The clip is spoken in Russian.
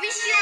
Wish you